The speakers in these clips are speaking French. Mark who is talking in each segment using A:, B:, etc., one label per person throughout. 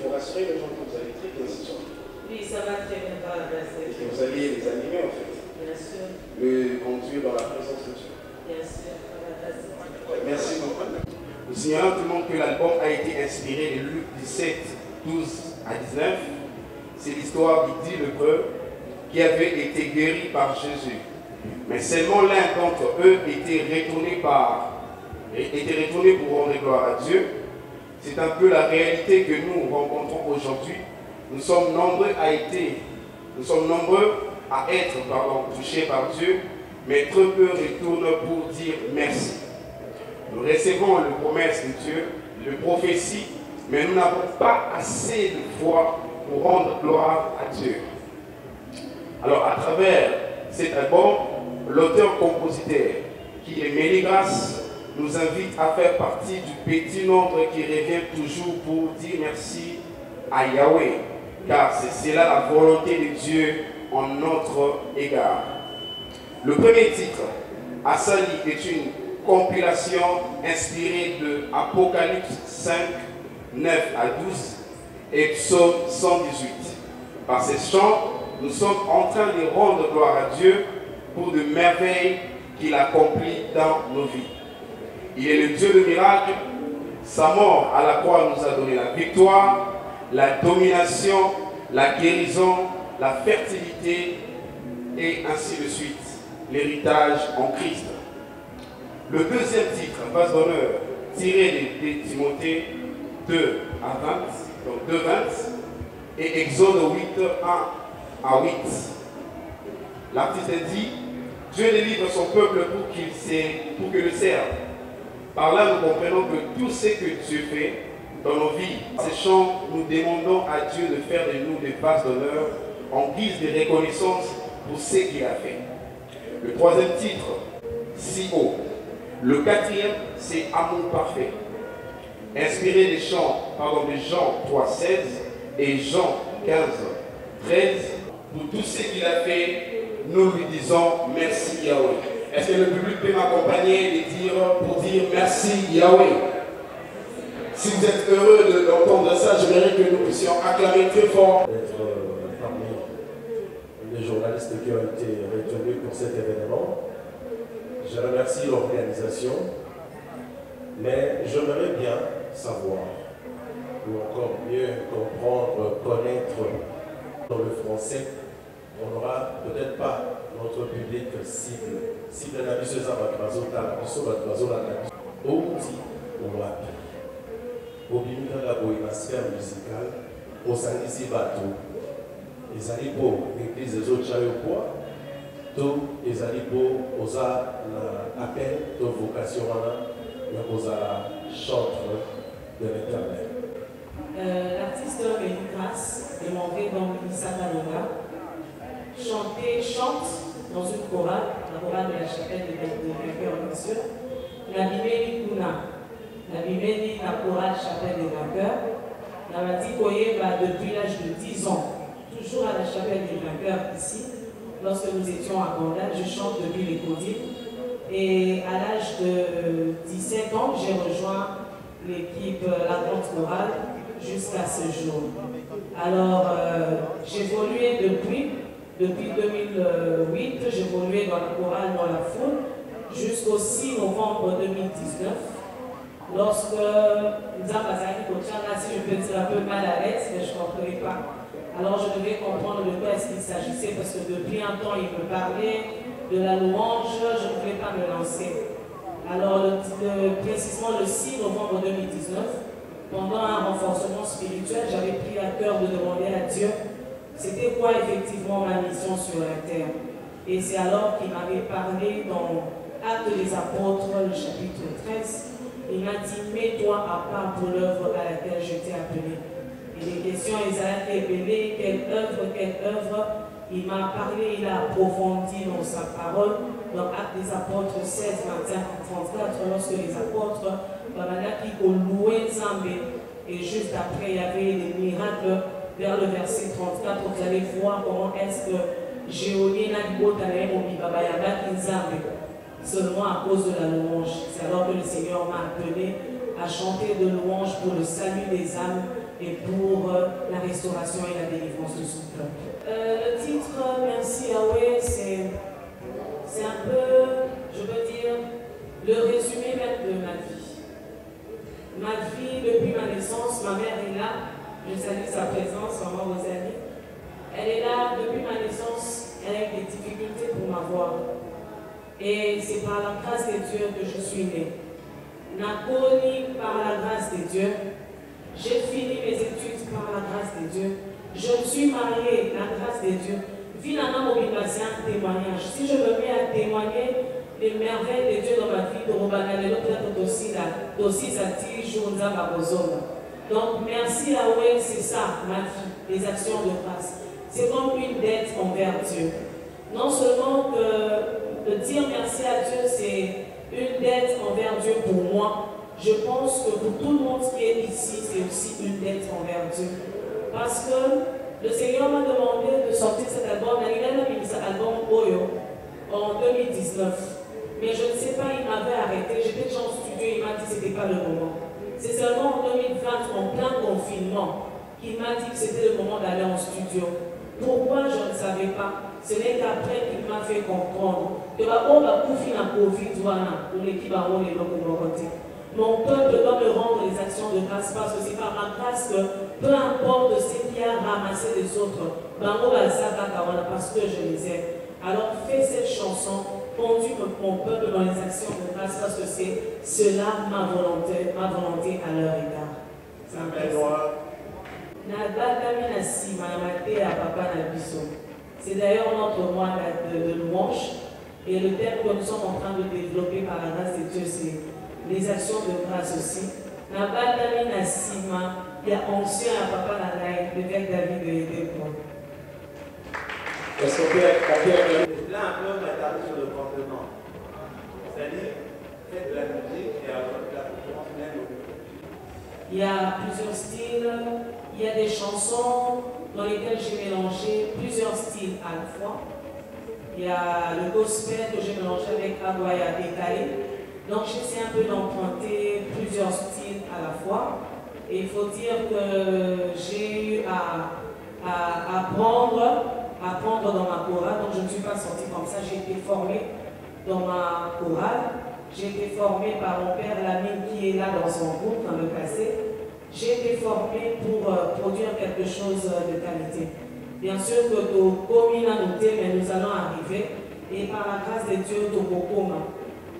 A: il faut rassurer les gens que vous allez ce soir.
B: Oui, ça va très bien par la grâce de
A: Et que
B: Dieu.
A: vous alliez les animer en fait.
B: Bien sûr,
A: Le conduire dans la présence de Dieu.
B: bien sûr, par la grâce de Dieu.
A: Merci beaucoup. Nous signalons tout le monde que l'album a été inspiré de Luc 17, 12 à 19. C'est l'histoire d'Idi le preux qui avait été guéri par Jésus. Mais seulement l'un d'entre eux était retourné, par, était retourné pour rendre gloire à Dieu. C'est un peu la réalité que nous rencontrons aujourd'hui. Nous sommes nombreux à être, nous sommes nombreux à être touchés par Dieu, mais très peu retournent pour dire merci. Nous recevons les promesses de Dieu, les prophéties, mais nous n'avons pas assez de foi pour rendre gloire à Dieu. Alors, à travers cet album, l'auteur-compositeur, qui est Méligras, nous invite à faire partie du petit nombre qui revient toujours pour dire merci à Yahweh, car c'est cela la volonté de Dieu en notre égard. Le premier titre, Asali, est une compilation inspirée de Apocalypse 5, 9 à 12 et Psaume 118. Par ces chants, nous sommes en train de rendre gloire à Dieu pour de merveilles qu'il accomplit dans nos vies. Il est le Dieu de miracles. Sa mort à la croix nous a donné la victoire, la domination, la guérison, la fertilité et ainsi de suite, l'héritage en Christ. Le deuxième titre, base d'honneur, tiré de, de Timothée 2 à 20, donc 2 20, et Exode 8, 1 à 8. L'artiste dit Dieu délivre son peuple pour qu'il pour que le serve. Par là, nous comprenons que tout ce que Dieu fait dans nos vies, ces chants, nous demandons à Dieu de faire de nous des bases d'honneur en guise de reconnaissance pour ce qu'il a fait. Le troisième titre, si haut. Le quatrième, c'est Amour parfait. Inspiré des chants, pardon, de Jean 3, 16 et Jean 15, 13. Pour tout ce qu'il a fait, nous lui disons merci Yahweh. Est-ce que le public peut m'accompagner et dire, pour dire merci Yahweh Si vous êtes heureux de- d'entendre ça, je voudrais que nous puissions acclamer très fort.
C: d'être euh, parmi les journalistes qui ont été retenus pour cet événement. Je remercie l'organisation, mais j'aimerais bien savoir, ou encore mieux comprendre, connaître dans le français, on n'aura peut-être pas notre public cible. Cible na biso eza bato bazotala biso bato bazolanda biso outi wapi obimi kaka boye na sphère musicale osangisi bato ezali mpo église ezotya yo poa to ezali mpo oza na appel to vocation wana ya kozala chantre de l'éternel.
B: Euh, L'artiste Ménicras, demandé dans Misaka Longa, chantait, chante dans une chorale, la chorale de la chapelle de Vainqueur en Mission. Nabimeli Kuna, Nabimeli la chorale chapelle des vainqueurs. Nabati Koyeba depuis l'âge de 10 ans, toujours à la chapelle des vainqueurs ici. Lorsque nous étions à Gondal, je chante depuis les Codines. Et à l'âge de 17 ans, j'ai rejoint l'équipe euh, La Grande Chorale jusqu'à ce jour. Alors, euh, évolué depuis, depuis 2008, j'ai évolué dans la chorale, dans la foule, jusqu'au 6 novembre 2019, lorsque si je peux dire un peu mal à l'aise, mais je ne comprenais pas. Alors, je devais comprendre de quoi est-ce qu'il s'agissait, parce que depuis un temps, il me parlait de la louange, je ne voulais pas me lancer. Alors, précisément le 6 novembre 2019, pendant un renforcement spirituel, j'avais pris à cœur de demander à Dieu c'était quoi effectivement ma mission sur la terre? Et c'est alors qu'il m'avait parlé dans Actes des Apôtres, le chapitre 13. Il m'a dit Mets-toi à part pour l'œuvre à laquelle je t'ai appelé. Et les questions, Isaac est belé, quelle œuvre, quelle œuvre? Il m'a parlé, il a approfondi dans sa parole, dans Actes des Apôtres 16, 21 34, lorsque les apôtres, Bamanaki, ont loué Zambé. Et juste après, il y avait des miracles vers le verset 34. Vous allez voir comment est-ce que Jéonie n'a seulement à cause de la louange. C'est alors que le Seigneur m'a appelé à chanter de louange pour le salut des âmes et pour euh, la restauration et la délivrance de son peuple. Le titre Merci Yahweh, c'est un peu, je veux dire, le résumé même de ma vie. Ma vie, depuis ma naissance, ma mère est là. Je salue sa présence, maman Rosalie. Elle est là depuis ma naissance. Elle a eu des difficultés pour m'avoir. Et c'est par la grâce de Dieu que je suis née. Napoli par la grâce de Dieu. J'ai fini mes études par la grâce de Dieu. Je me suis mariée, la grâce de Dieu. Finalement, mon un témoignage. Si je me mets à témoigner les merveilles de Dieu dans ma vie, de l'autre peut-être aussi là, aussi ça tire Donc, merci Yahweh, c'est ça, ma vie, les actions de grâce. C'est comme une dette envers Dieu. Non seulement que de dire merci à Dieu, c'est une dette envers Dieu pour moi, je pense que pour tout le monde qui est ici, c'est aussi une dette envers Dieu. Parce que le Seigneur m'a demandé de sortir cet album. Il a mis cet album Oyo en 2019. Mais je ne sais pas, il m'avait arrêté. J'étais déjà en studio, il m'a dit que ce n'était pas le moment. C'est seulement en 2020, en plein confinement, qu'il m'a dit que c'était le moment d'aller en studio. Pourquoi je ne savais pas? Ce n'est qu'après qu'il m'a fait comprendre que va la Covid, pour l'équipe à les côté. Mon peuple doit me rendre les actions de grâce parce que c'est par ma grâce que peu importe ce qui a ramassé les autres, parce que je les aime. Alors fais cette chanson, conduis mon peuple dans les actions de grâce parce que c'est cela ma volonté, ma volonté à leur égard. C'est d'ailleurs notre mois de louange et le thème que nous sommes en train de développer par la grâce de Dieu, c'est les actions de grâce aussi. Nabadami Nassima, il y a onction à Papa Nanaï, l'évêque David de.
C: Est-ce qu'on peut
D: Là, un peu, on a sur le contenant. C'est-à-dire, faites de la musique et la concurrence même.
B: Il y a plusieurs styles, il y a des chansons dans lesquelles j'ai mélangé plusieurs styles à la fois. Il y a le gospel que j'ai mélangé avec Aguaya décalé. Donc j'essaie un peu d'emprunter plusieurs styles à la fois. Et il faut dire que j'ai eu à, apprendre, apprendre dans ma chorale. Donc je ne suis pas sortie comme ça, j'ai été formée dans ma chorale. J'ai été formée par mon père Lamine qui est là dans son groupe, dans le passé. J'ai été formée pour euh, produire quelque chose de qualité. Bien sûr que communes à noter, mais nous allons arriver. Et par la grâce de Dieu.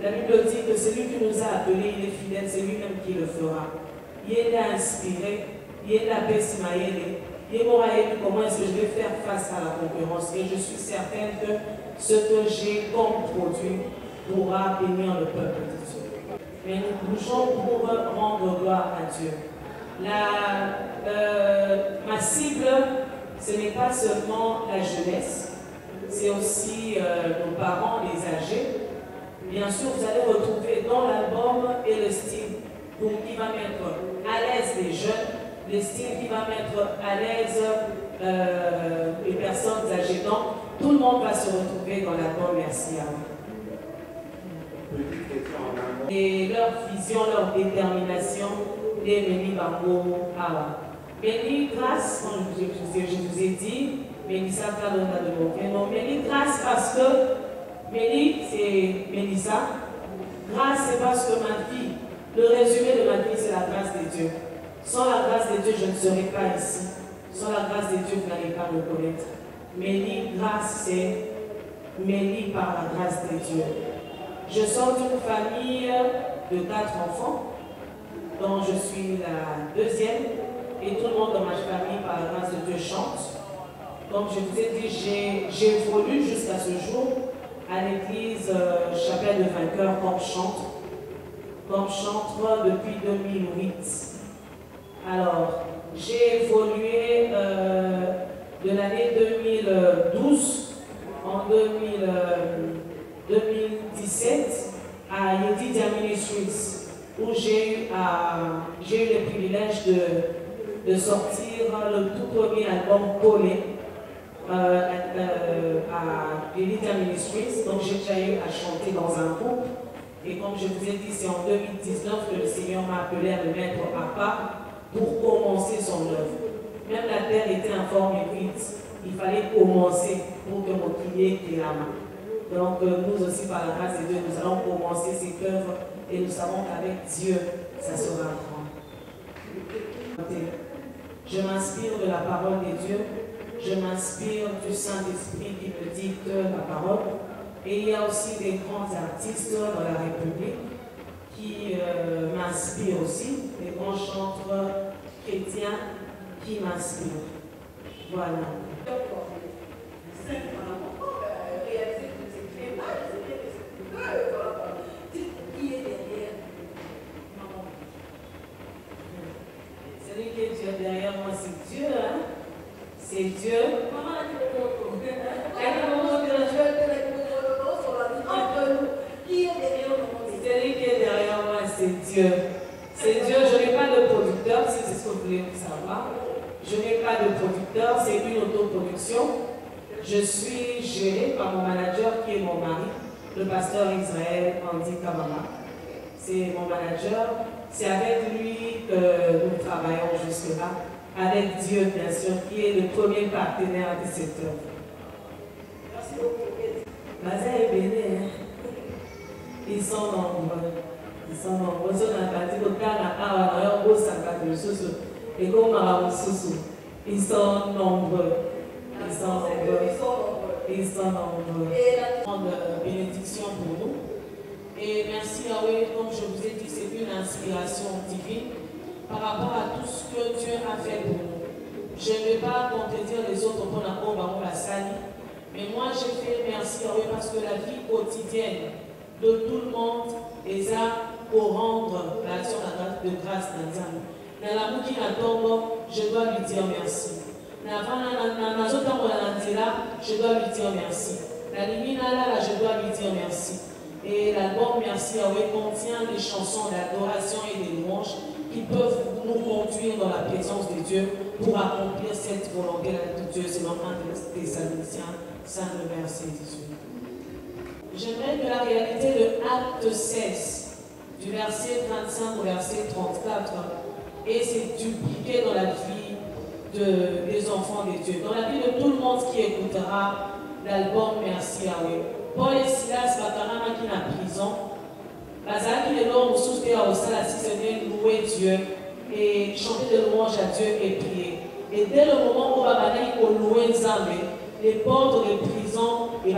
B: La Bible dit que celui qui nous a appelés, il est fidèle, c'est lui-même qui le fera. Il est inspiré, il est la paix il est comment est-ce que je vais faire face à la concurrence? Et je suis certaine que ce que j'ai comme produit pourra bénir le peuple de Dieu. Mais nous bougeons pour rendre gloire à Dieu. La, euh, ma cible, ce n'est pas seulement la jeunesse, c'est aussi euh, nos parents, les âgés, Bien sûr, vous allez retrouver dans l'album et le style qui va mettre à l'aise les jeunes, le style qui va mettre à l'aise euh, les personnes âgées. Donc, tout le monde va se retrouver dans l'album Merci à vous. Et leur vision, leur détermination, les Méni Bango Awa. Méni grâce, comme je, vous ai dit, Méni Sakalona de Méni grâce parce que Mélie, c'est Mélissa. Grâce, c'est parce que ma vie, le résumé de ma vie, c'est la grâce de Dieu. Sans la grâce de Dieu, je ne serais pas ici. Sans la grâce de Dieu, vous n'allez pas me connaître. Mélie, grâce, c'est Mélie par la grâce de Dieu. Je sors d'une famille de quatre enfants, dont je suis la deuxième, et tout le monde dans ma famille, par la grâce de Dieu, chante. Donc je vous ai dit, j'ai évolué jusqu'à ce jour à l'église euh, Chapelle de Vainqueur comme chantre, comme chantre depuis 2008. Alors, j'ai évolué euh, de l'année 2012 en 2017 à Yedidia Ministries, où j'ai eu, eu le privilège de, de sortir le tout premier album Polé euh, euh, à Elita Ministries, donc j'ai déjà eu à chanter dans un groupe. Et comme je vous ai dit, c'est en 2019 que le Seigneur m'a appelé à me mettre à part pour commencer son œuvre. Même la terre était en forme écrite. Il fallait commencer pour que mon la main. Donc euh, nous aussi, par la grâce de Dieu, nous allons commencer cette œuvre et nous savons qu'avec Dieu, ça sera grand. Je m'inspire de la parole de Dieu. Je m'inspire du Saint-Esprit qui me dicte la parole. Et il y a aussi des grands artistes dans la République qui euh, m'inspirent aussi, des grands chanteurs chrétiens qui m'inspirent. Voilà. Celui qui est derrière moi, c'est Dieu. Hein? C'est Dieu. Celui qui est derrière moi, c'est Dieu. C'est Dieu. Je n'ai pas de producteur, si c'est ce que vous voulez savoir. Je n'ai pas de producteur, c'est une autoproduction. Je suis gérée par mon manager qui est mon mari, le pasteur Israël Andy Kamama. C'est mon manager. C'est avec lui que nous travaillons jusque-là. Avec Dieu, bien sûr, qui est le premier partenaire de cette œuvre. Merci beaucoup. Baza est béni, hein? Ils sont nombreux. Ils sont nombreux. Qui ont parti à au Sakatu, Susu, et au Marabu Susu. Ils sont nombreux. Ils sont nombreux. Sont nombreux. Grande bénédiction pour nous. Et merci Yahweh, comme je vous ai dit, c'est une inspiration divine par rapport à tout ce que Dieu a fait pour nous. Je ne vais pas contredire les autres pour la on la salle, mais moi je fais merci Yahweh parce que la vie quotidienne de tout le monde est là pour rendre l'action de grâce Nzambe. Dans la à Tombo, je dois lui dire merci. Je dois lui dire merci. La limina là, je dois lui dire merci. Et l'album Merci Yahweh contient des chansons d'adoration et des louanges qui peuvent nous conduire dans la présence de Dieu pour accomplir cette volonté de Dieu. C'est l'enfant des Thessaloniciens, Saint verset 18. J'aimerais que la réalité de Acte 16, du verset 25 au verset 34, et c'est dupliqué dans la vie de, des enfants de Dieu, dans la vie de tout le monde qui écoutera l'album Merci Yahweh. Paul et Silas bakaramaki na prison. Ce n'est louer Dieu et chanter de louange à Dieu et prier. Et dès le moment où les portes de prison les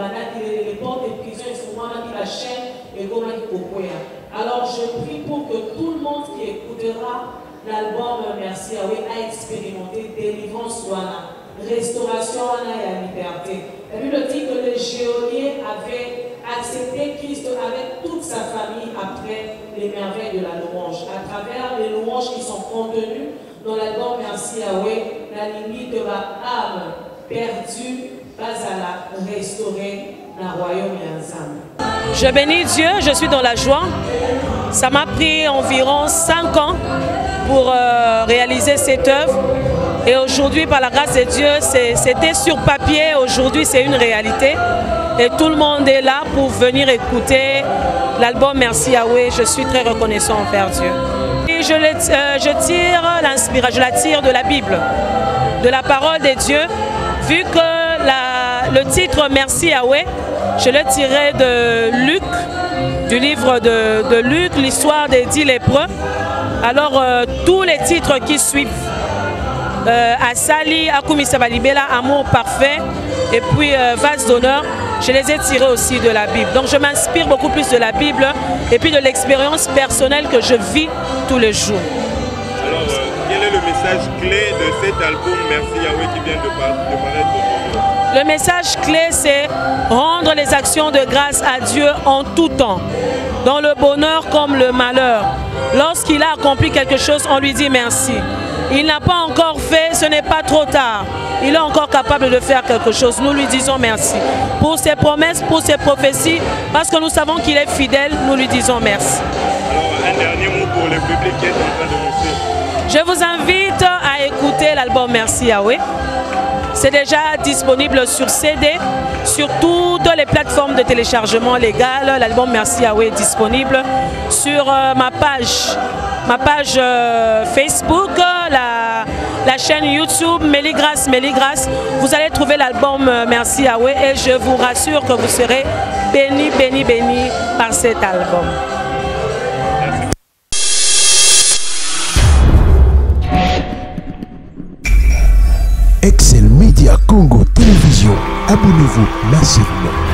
B: portes de prison alors je prie pour que tout le monde qui écoutera l'album Merci Yahweh restauration wana ya liberté la Bible dit que le géolier avait accepté Christ avec toute sa famille après les merveilles de la louange. À travers les louanges qui sont contenues dans l'album Merci Yahweh, la limite de la âme perdue la restaurer dans le royaume ensemble.
E: Je bénis Dieu, je suis dans la joie. Ça m'a pris environ 5 ans pour euh, réaliser cette œuvre. Et aujourd'hui, par la grâce de Dieu, c'était sur papier, aujourd'hui c'est une réalité. Et tout le monde est là pour venir écouter l'album Merci Yahweh. Je suis très reconnaissant envers Dieu. Et je, euh, tire l'inspiration, je la tire de la Bible, de la parole de Dieu, vu que le titre Merci Yahweh, je l'ai tiré de Luc, du livre de, Luc, l'histoire des dix lépreux. Alors euh, tous les titres qui suivent Asali, Akumisa Balibela, Amour parfait, et puis euh, Vase d'honneur, je les ai tirés aussi de la Bible. Donc je m'inspire beaucoup plus de la Bible et puis de l'expérience personnelle que je vis tous les jours.
F: Alors, euh, quel est le message clé de cet album? Merci Yahweh qui vient de, paraître
E: Le message clé, c'est rendre les actions de grâce à Dieu en tout temps, dans le bonheur comme le malheur. Lorsqu'il a accompli quelque chose, on lui dit merci. Il n'a pas encore fait, ce n'est pas trop tard. Il est encore capable de faire quelque chose. Nous lui disons merci. Pour ses promesses, pour ses prophéties, parce que nous savons qu'il est fidèle, nous lui disons merci.
F: Alors, un dernier mot pour le public qui est en train de nous suivre.
E: Je vous invite à écouter l'album Merci Yahweh.
B: C'est déjà disponible sur CD, sur toutes les plateformes de téléchargement légal. L'album Merci Yahweh est disponible sur euh, ma page, euh, Facebook, la, la chaîne YouTube Méligras Méligras. Vous allez trouver l'album euh, Merci Yahweh et je vous rassure que vous serez béni, béni, béni par cet album.
G: Excel Media Congo Télévision. Abonnez-vous massivement.